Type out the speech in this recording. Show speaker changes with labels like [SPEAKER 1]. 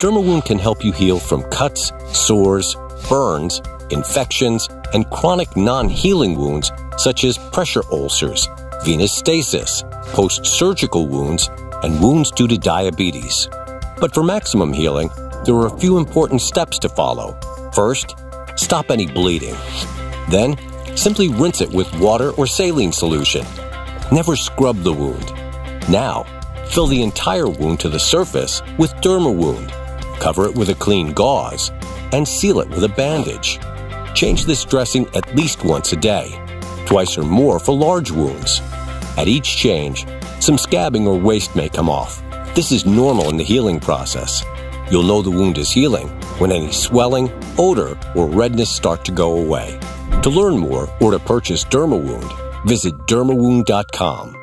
[SPEAKER 1] DermaWound can help you heal from cuts, sores, burns, infections, and chronic non-healing wounds such as pressure ulcers, venous stasis, post-surgical wounds, and wounds due to diabetes. But for maximum healing, there are a few important steps to follow. First, stop any bleeding. Then, simply rinse it with water or saline solution. Never scrub the wound. Now, fill the entire wound to the surface with DermaWound. Cover it with a clean gauze and seal it with a bandage. Change this dressing at least once a day, twice or more for large wounds. At each change, some scabbing or waste may come off. This is normal in the healing process. You'll know the wound is healing when any swelling, odor, or redness start to go away. To learn more or to purchase DermaWound, visit dermawound.com.